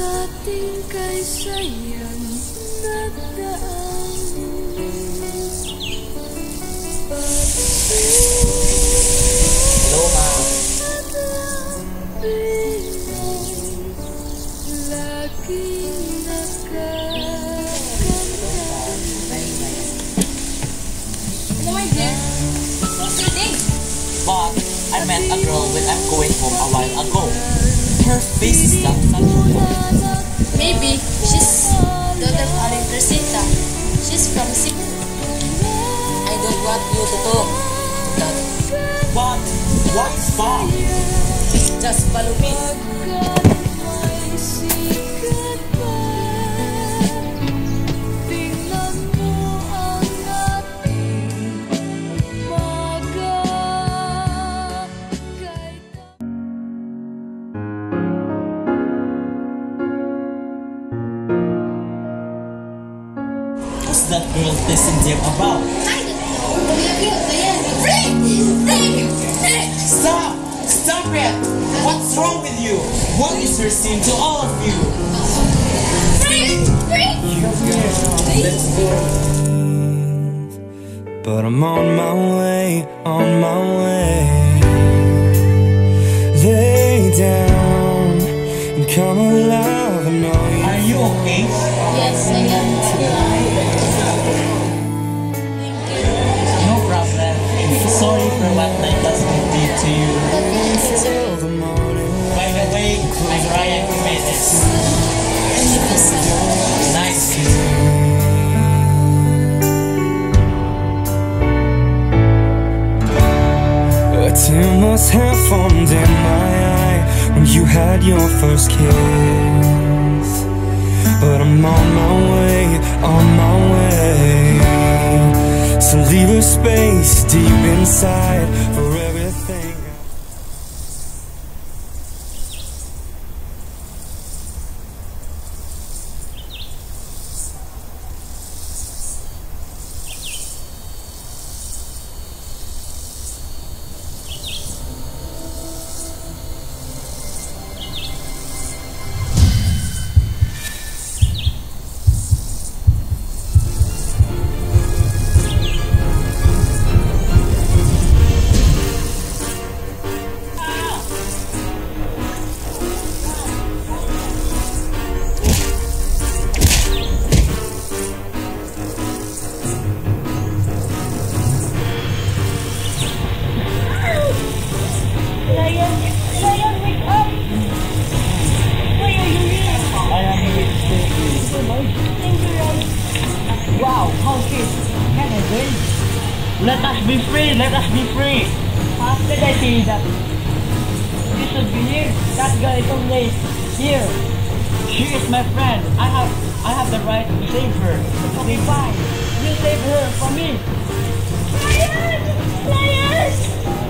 Ang ating kaysayang nagdaan Hello, ma'am. Laging nakakanta Hello, my dear. How's your? But I met a girl when I'm going home a while ago. Her face is sunshine. Maybe she's daughter of Aling Teresita. She's from Cebu. I don't want you to talk. That But what's far? just follow me. Teasing about? Stop! Stop it! What's wrong with you? What is her sin to all of you? Let's go. But I'm on my way, on my way. Lay down and come alive. I know you. Are you okay? Yes, I am. What my husband did to you. By the way, I'm Ryan Jimenez. Nice to. A tear must have formed in my eye when you had your first kiss. But I'm on my way, on my way. So leave a space deep inside let us be free. After I say that, you should be here. That girl is only here. She is my friend. I have I have the right to save her. Okay, fine. You save her for me. Lion! Lion!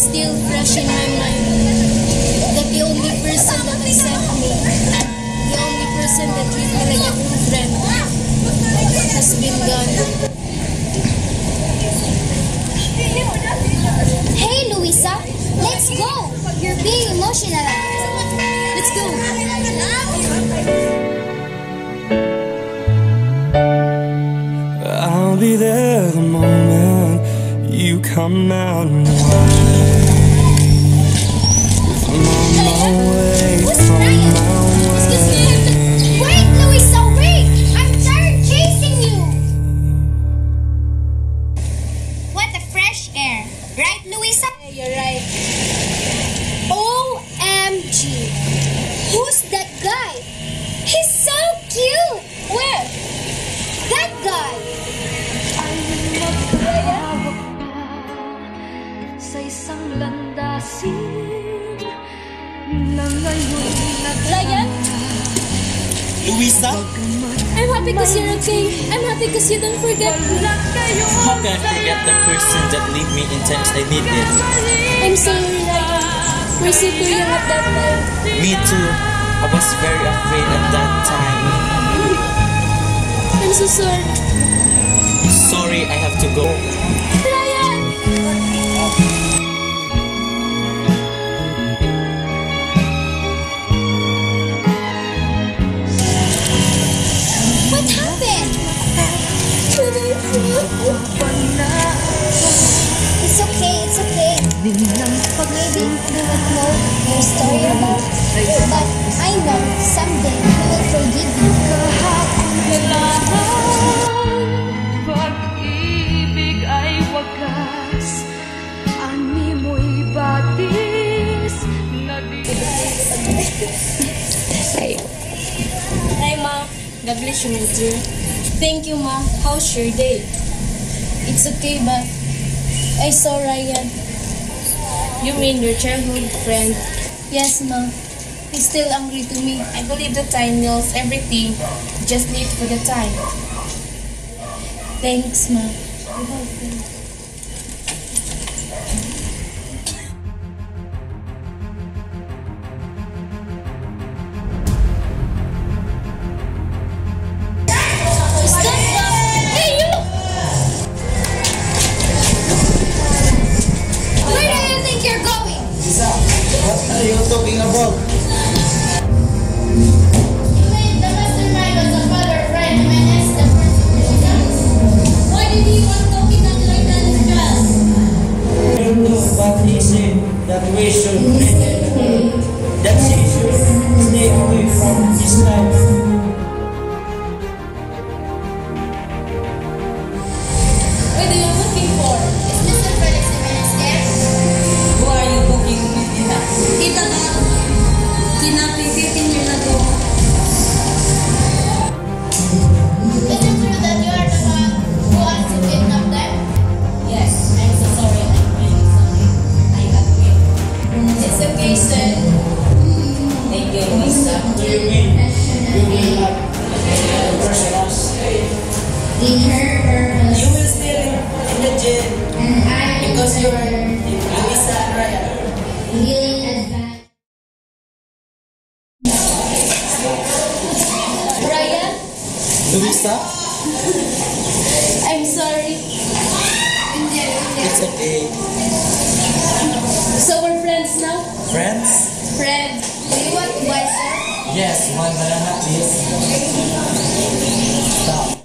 it's still fresh in my mind that the only person that accept me, the only person that treat me like a true friend, has been gone. Hey, Luisa, let's go. You're being emotional. Let's go. I'll be there the moment come out and why. I'm on my way, on my way. Wait, wait! I'm tired chasing you! What a fresh air. Right, Luisa? You're right. OMG. Who's that guy? He's so cute! Where? That guy! sa isang landasin na ngayon Ryan, Luisa? I'm happy because you're okay. I'm happy because you don't forget me. How can I forget the person that leave me in times I need it? I'm sorry, Ryan. We're so too young at that time. Me too. I was very afraid at that time. I'm so sorry. Sorry, I have to go. It's okay, it's okay. Maybe you don't know your story about but I know someday he will forgive you. Pag-ibig ay wagas Ani mo'y batis Na di Hi, Ma. God bless you, dear. Thank you, Ma. How's your day? It's okay, but I saw Ryan. You mean your childhood friend? Yes, Ma. He's still angry to me. I believe the time knows everything. Just wait for the time. Thanks, Ma. He said that we should that he should stay away from his Luisa? I'm sorry. It's okay. So we're friends now? Friends? Friend. Do you want to buy, sir? Yes, one banana please. Stop.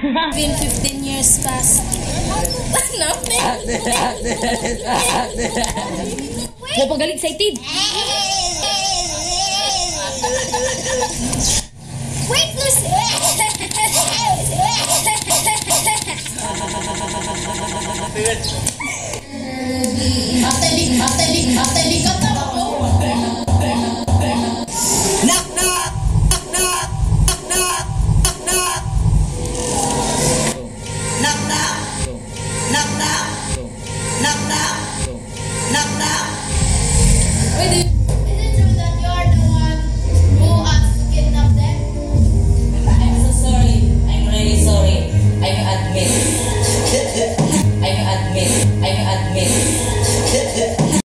been 15 years past. Nothing. Napagaling excited. Wait, Lucy. After this, after this, after this.